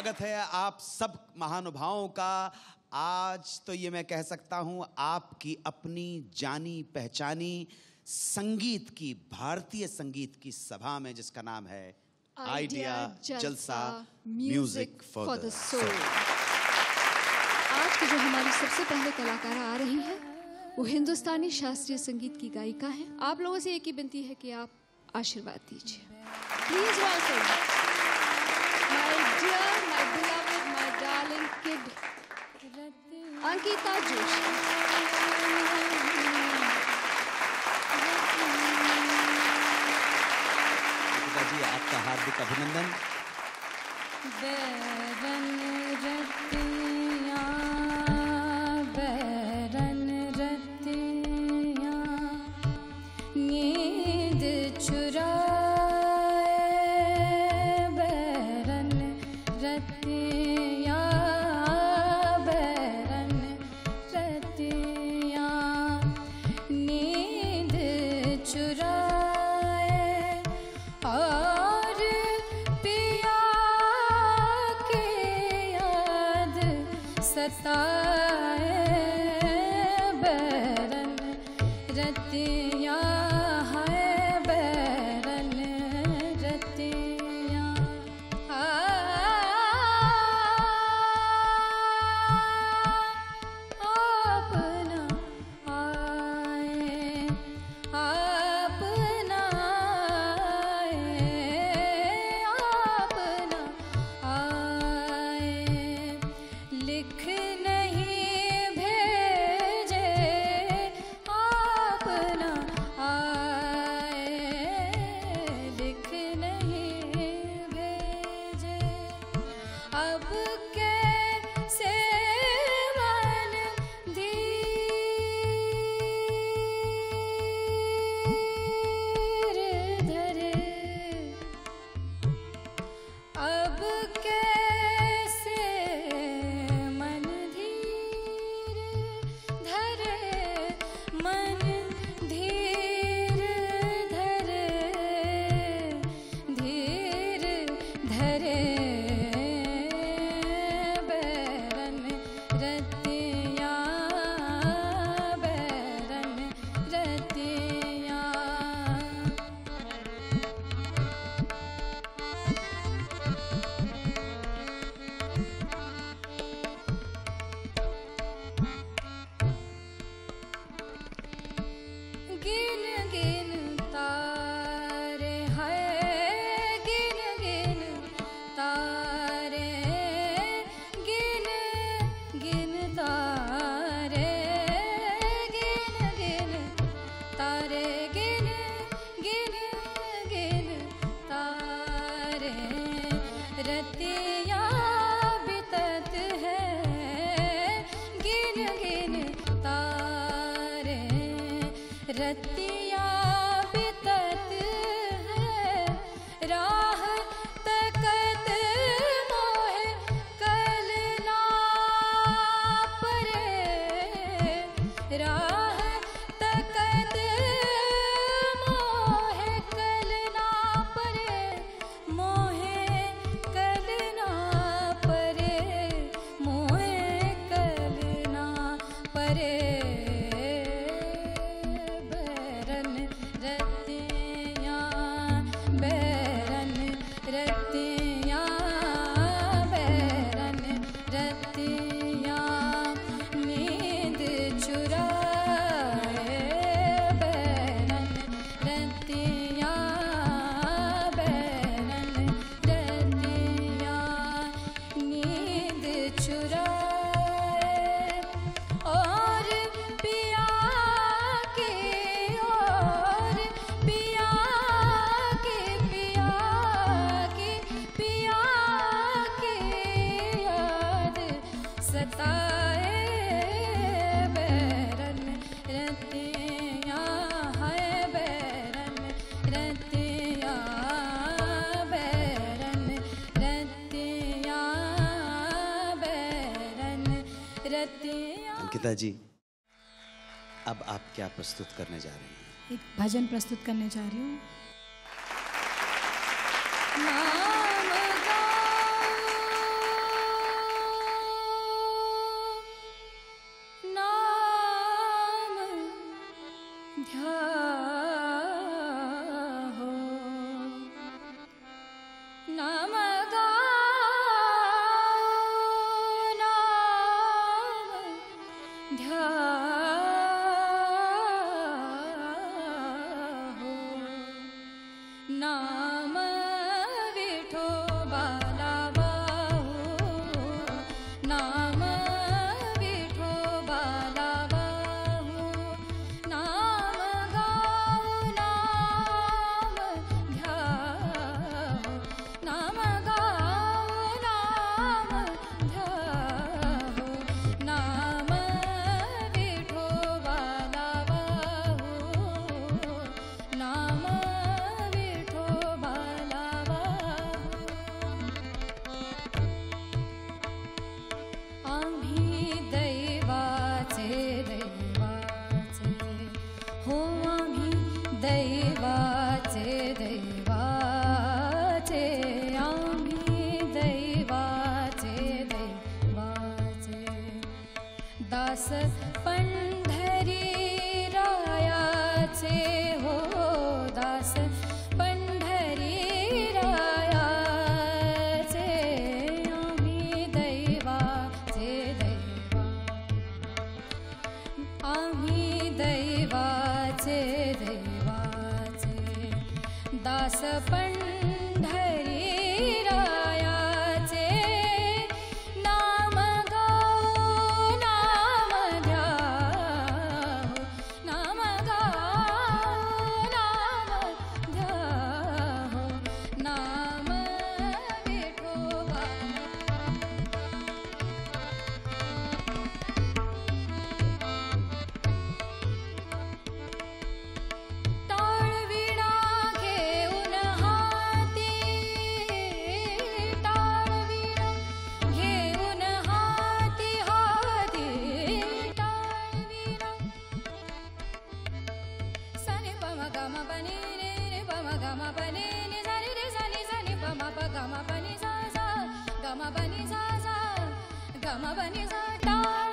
स्वागत है आप सब महानुभावों का। आज तो ये मैं कह सकता हूँ आपकी अपनी जानी पहचानी संगीत की भारतीय संगीत की सभा में जिसका नाम है आइडिया जलसा म्यूज़िक फॉर द सोल आज की जो हमारी सबसे पहले कलाकार आ रही है वो हिंदुस्तानी शास्त्रीय संगीत की गायिका है। आप लोगों से एक ही विनती है कि आप आशीर्वाद दीजिए। Please welcome my my beloved, my darling kid, Ankita Ankita Joshi ji, आपका हार्दिक अभिनंदन estar. जी, अब आप क्या प्रस्तुत करने जा रहे हैं? एक भजन प्रस्तुत करने जा रही हूँ। Straße. गमबनि सा गमबनि मिजा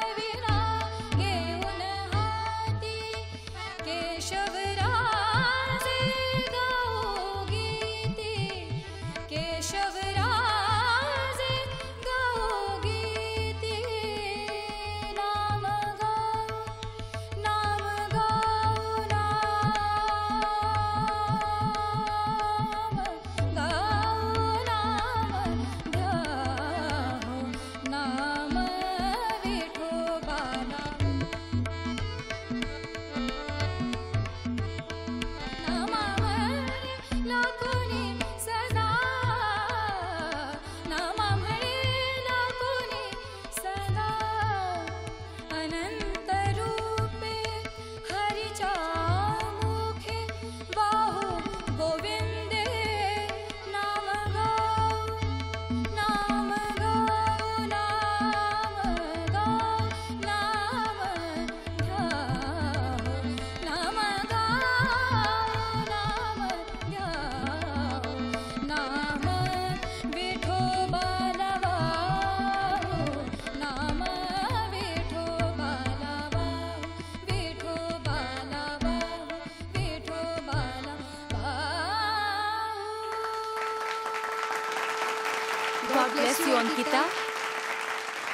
bless you, Ankita.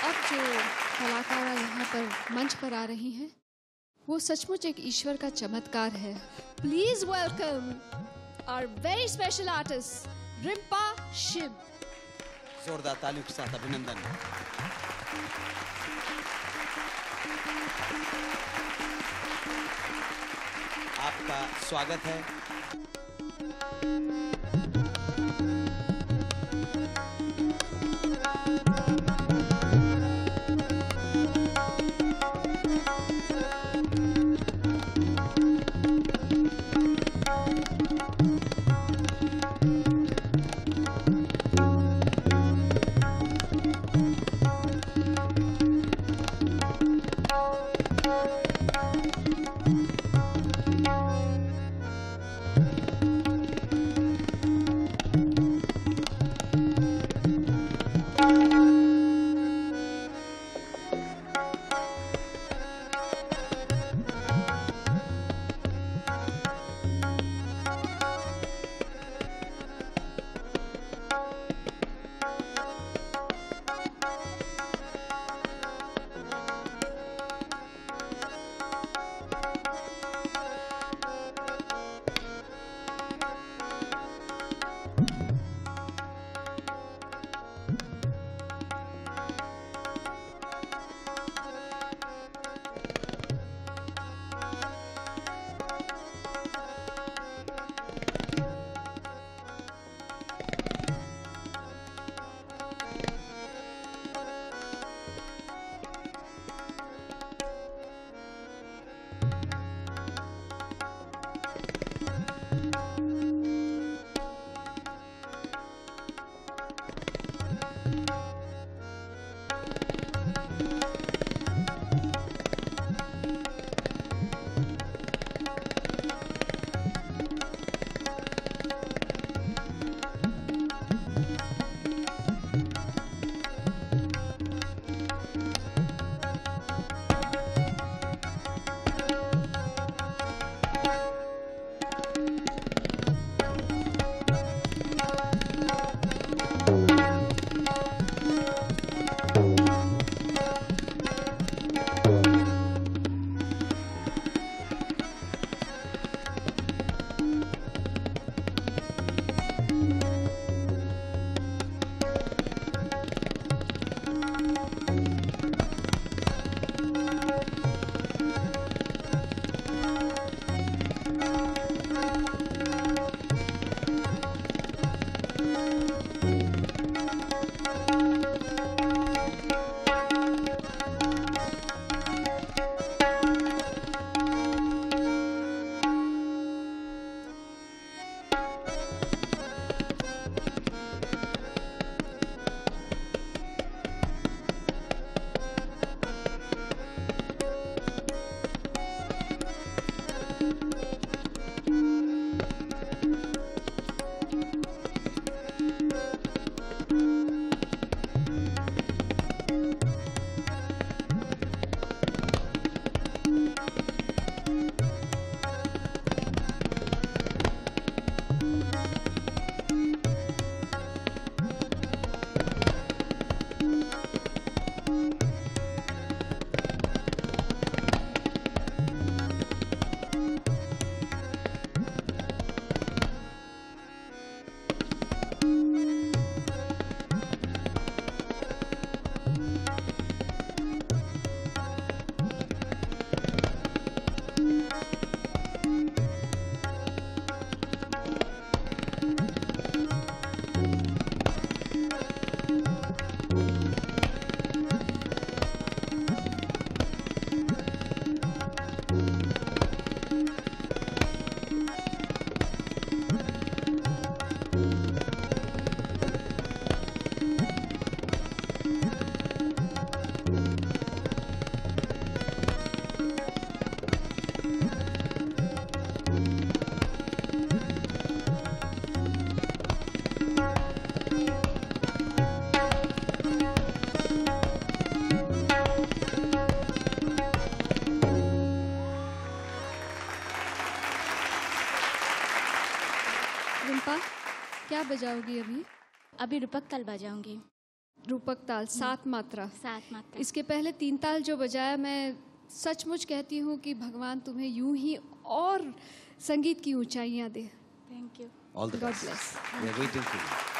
अब जो कलाकार यहाँ पर मंच पर आ रही हैं, वो सचमुच एक ईश्वर का चमत्कार है। Please welcome our very special artist Rimpa Shiv जोरदार तालियों के साथ अभिनंदन। आपका स्वागत है। बजाओगी अभी? अभी रूपक ताल बजाऊँगी। रूपक ताल सात मात्रा। सात मात्रा। इसके पहले तीन ताल जो बजाया मैं सचमुच कहती हूँ कि भगवान तुम्हें यूँ ही और संगीत की ऊंचाइयाँ दे। Thank you all the God best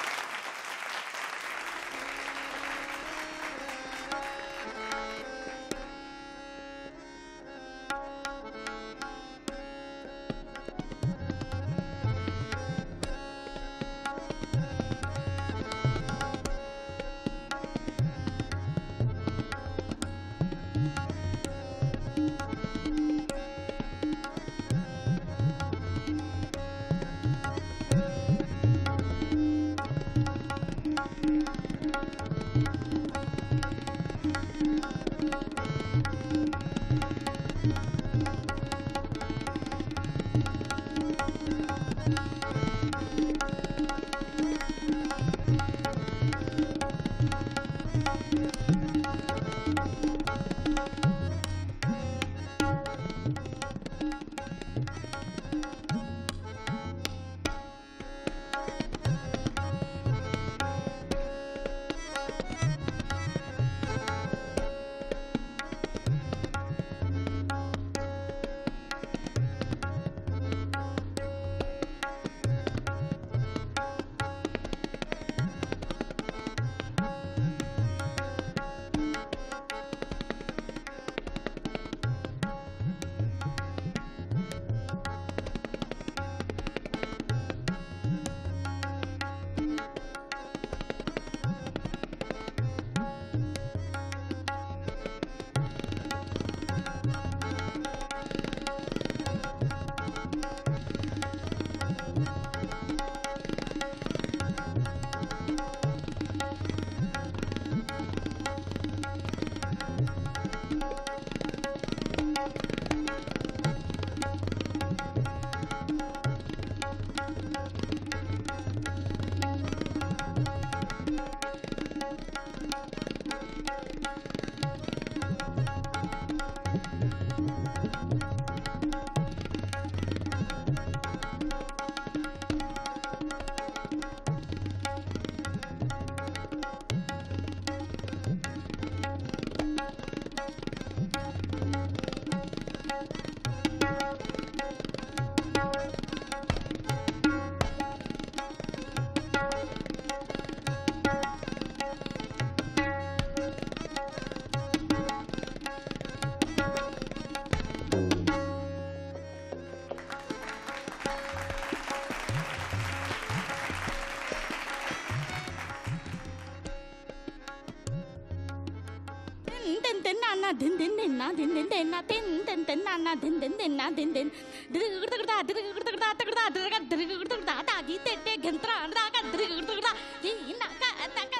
தின் தின் தென்னா தின் தின் தென்னா தென் தென் தென்னா அண்ணா தின் தின். தென்னா தின் தின் திருக்கு கிட்ட கிட்டா திருக்கு கிட்ட கிட்டா திருக்கடா திருக்க திருக்கு கிட்ட கிட்டா தாதி தெட்டே கெந்திரா அண்டா திருக்கு கிட்ட கிட்டா ஏ நாக்கா தக்கா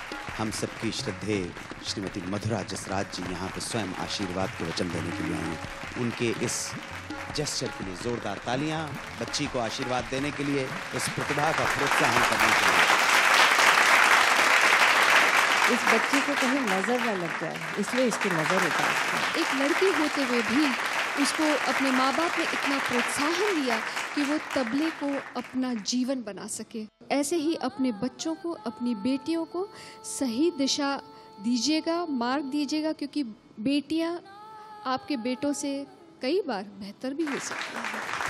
हम सबकी श्रद्धे श्रीमती मधुरा जसराज जी यहाँ पर स्वयं आशीर्वाद के वचन देने के लिए हैं। उनके इस जेस्चर के लिए जोरदार तालियाँ, बच्ची को आशीर्वाद देने के लिए, इस प्रतिभा का प्रोत्साहन करने के लिए इस बच्चे को कहीं नज़र न लग जाए, इसलिए इसकी नज़र उतारते एक लड़की होते हुए भी उसको अपने माँ बाप ने इतना प्रोत्साहन दिया कि वो तबले को अपना जीवन बना सके। ऐसे ही अपने बच्चों को, अपनी बेटियों को सही दिशा दीजिएगा, मार्ग दीजिएगा, क्योंकि बेटियाँ आपके बेटों से कई बार बेहतर भी हो सकती हैं।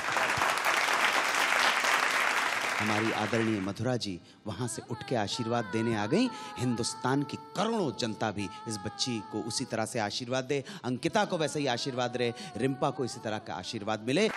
हमारी आदरणीय मथुरा जी वहाँ से उठ के आशीर्वाद देने आ गई। हिंदुस्तान की करोड़ों जनता भी इस बच्ची को उसी तरह से आशीर्वाद दे। अंकिता को वैसे ही आशीर्वाद रहे। रिम्पा को इसी तरह का आशीर्वाद मिले।